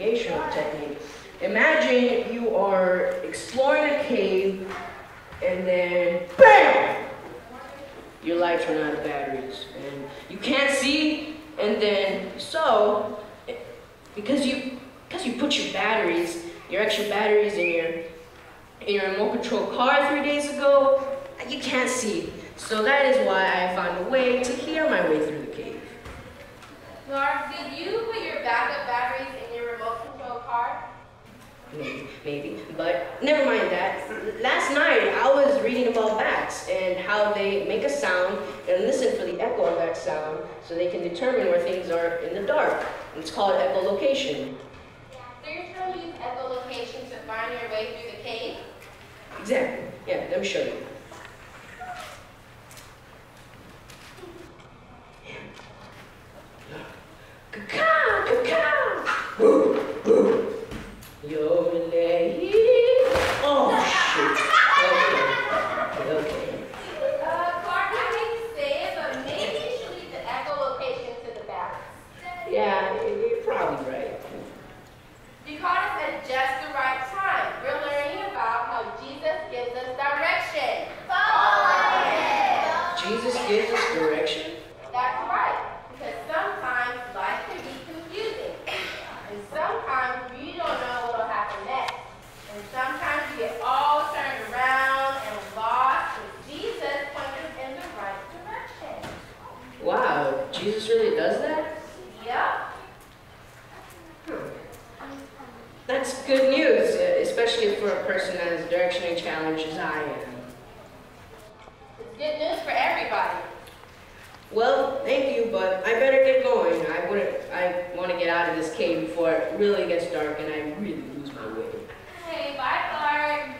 navigational technique. Imagine you are exploring a cave and then BAM! Your lights run out of batteries and you can't see and then so because you because you put your batteries, your extra batteries in your in your remote control car three days ago, you can't see. So that is why I found a way to hear my way through the cave. Clark, did you put your backup batteries in your remote control car? Maybe. But never mind that. Last night I was reading about bats and how they make a sound and listen for the echo of that sound so they can determine where things are in the dark. It's called echolocation. Yeah, So you're trying to use echolocation to find your way through the cave? Exactly. Yeah, let me show you. Caca, caca. Boo, boo. Yo, lady. Oh, shit. Okay. Okay. Uh, Clark, I hate to say it, but maybe you should leave the echolocation to the bats. Yeah, you're probably right. You caught us at just the right time. We're learning about how Jesus gives us direction. Jesus direction. That's right, because sometimes life can be confusing. And sometimes you don't know what will happen next. And sometimes you get all turned around and lost, but Jesus points us in the right direction. Wow, Jesus really does that? Yep. That's good news, especially for a person as directionally challenged as I am. It's good news everybody. Well, thank you, but I better get going. I wouldn't. I want to get out of this cave before it really gets dark and I really lose my way. Hey, bye, Clark.